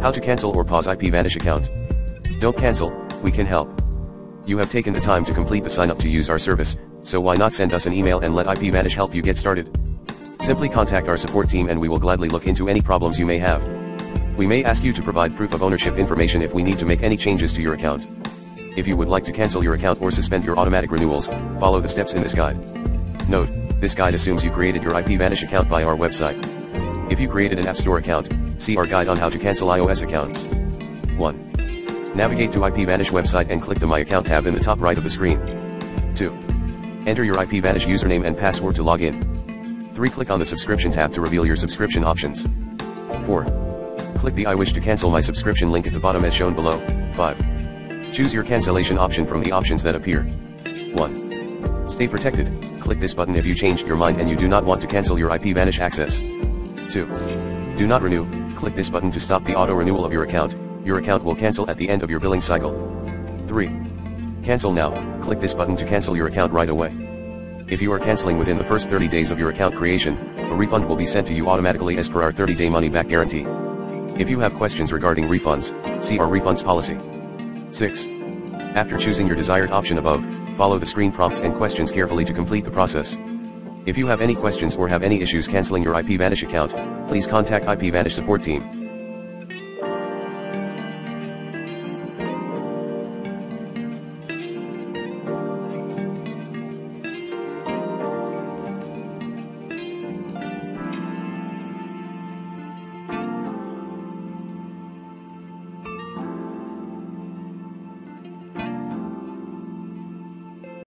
How to cancel or pause IPVanish account. Don't cancel, we can help. You have taken the time to complete the sign up to use our service, so why not send us an email and let IPVanish help you get started. Simply contact our support team and we will gladly look into any problems you may have. We may ask you to provide proof of ownership information if we need to make any changes to your account. If you would like to cancel your account or suspend your automatic renewals, follow the steps in this guide. Note, this guide assumes you created your IPVanish account by our website. If you created an App Store account, see our guide on how to cancel iOS accounts. 1. Navigate to IPVanish website and click the My Account tab in the top right of the screen. 2. Enter your IPVanish username and password to log in. 3. Click on the subscription tab to reveal your subscription options. 4. Click the I wish to cancel my subscription link at the bottom as shown below. 5. Choose your cancellation option from the options that appear. 1. Stay protected, click this button if you changed your mind and you do not want to cancel your IPVanish access. 2. Do not renew, click this button to stop the auto renewal of your account, your account will cancel at the end of your billing cycle. 3. Cancel now, click this button to cancel your account right away. If you are canceling within the first 30 days of your account creation, a refund will be sent to you automatically as per our 30-day money-back guarantee. If you have questions regarding refunds, see our refunds policy. 6. After choosing your desired option above, follow the screen prompts and questions carefully to complete the process. If you have any questions or have any issues canceling your IPVanish account, please contact IPVanish support team.